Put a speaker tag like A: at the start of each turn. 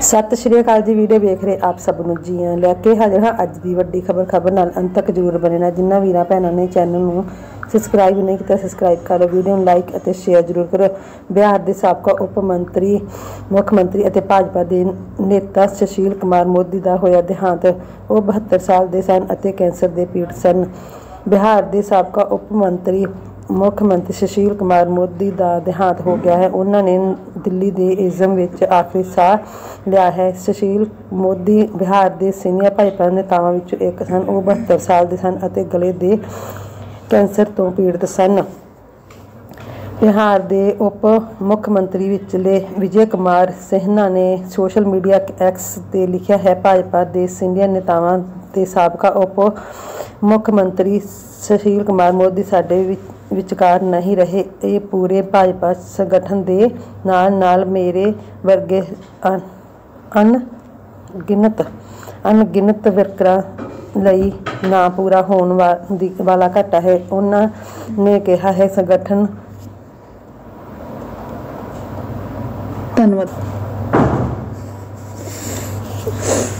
A: ਸਤਿ ਸ਼੍ਰੀ ਅਕਾਲ ਜੀ ਵੀਡੀਓ ਵੇਖ ਰਹੇ ਆਪ ਸਭ ਨੂੰ ਜੀ ਆਇਆਂ ਲੈ ਕੇ ਹਾਜ਼ਰ ਹਾਂ ਅੱਜ ਦੀ ਵੱਡੀ ਖਬਰ। ਖਬਰ ਨਾਲ ਅੰਤ ਤੱਕ ਜਰੂਰ ਬਣੇ ਰਹਿਣਾ ਜਿਨ੍ਹਾਂ ਵੀਰਾਂ, ਭੈਣਾਂ ਨੇ ਚੈਨਲ ਨੂੰ ਸਬਸਕ੍ਰਾਈਬ ਨਹੀਂ ਕੀਤਾ ਸਬਸਕ੍ਰਾਈਬ ਕਰੋ ਵੀਡੀਓ ਨੂੰ ਲਾਈਕ ਅਤੇ ਸ਼ੇਅਰ ਜਰੂਰ ਕਰੋ ਬਿਹਾਰ ਦੇ ਸਾਬਕਾ ਉਪ ਮੰਤਰੀ, ਮੁੱਖ ਮੰਤਰੀ ਅਤੇ ਭਾਜਪਾ ਦੇ ਨੇਤਾ ਸੁਸ਼ੀਲ ਕੁਮਾਰ ਮੋਦੀ ਦਾ ਹੋਇਆ ਦੇਹਾਂਤ। ਉਹ 72 ਸਾਲ ਦੇ ਸਨ ਅਤੇ ਕੈਂਸਰ ਦੇ ਪੀੜਤ ਸਨ। ਬਿਹਾਰ ਦੇ ਸਾਬਕਾ ਉਪ ਮੰਤਰੀ ਮੁੱਖ ਮੰਤਰੀ ਸੁਸ਼ੀਲ ਕੁਮਾਰ ਮੋਦੀ ਦਾ ਦੇਹਾਂਤ ਹੋ ਗਿਆ ਹੈ। ਉਹਨਾਂ ਨੇ ਦਿੱਲੀ ਦੇ ਇਜ਼ਮ ਵਿੱਚ ਆਖਰੀ ਸਾਹ ਲਿਆ ਹੈ। ਸੁਸ਼ੀਲ ਮੋਦੀ ਬਿਹਾਰ ਦੇ ਸੀਨੀਅਰ ਭਾਜਪਾ ਨੇਤਾਵਾਂ ਵਿੱਚੋਂ ਇੱਕ ਸਨ। ਉਹ 72 ਸਾਲ ਦੇ ਸਨ ਅਤੇ ਗਲੇ ਦੇ ਕੈਂਸਰ ਤੋਂ ਪੀੜਤ ਸਨ। ਬਿਹਾਰ ਦੇ ਉਪ ਮੁੱਖ ਮੰਤਰੀ ਵਿਚਲੇ ਵਿਜੇ ਕੁਮਾਰ ਸਿਹਨਾ ਨੇ ਸੋਸ਼ਲ ਮੀਡੀਆ ਐਕਸ ਤੇ ਲਿਖਿਆ ਹੈ, ਭਾਜਪਾ ਦੇ ਸੀਨੀਅਰ ਨੇਤਾਵਾਂ ਤੇ ਸਾਬਕਾ ਉਪ ਮੁੱਖ ਮੰਤਰੀ ਸੁਸ਼ੀਲ ਕੁਮਾਰ ਮੋਦੀ ਸਾਡੇ ਵਿੱਚ ਵਿਚਕਾਰ ਨਹੀਂ ਰਹੇ। ਇਹ ਪੂਰੇ ਭਾਜਪਾ ਸੰਗਠਨ ਦੇ ਨਾਲ ਨਾਲ ਮੇਰੇ ਵਰਗੇ ਅਨ- ਅਣਗਿਣਤ ਅਣਗਿਣਤ ਵਰਕਰਾਂ ਲਈ ਨਾ ਪੂਰਾ ਹੋਣ ਦੀ- ਵਾਲਾ ਘਾਟਾ ਹੈ। ਉਹਨਾਂ ਨੇ ਕਿਹਾ ਹੈ, ਸੰਗਠਨ
B: ਧੰਨਵਾਦ।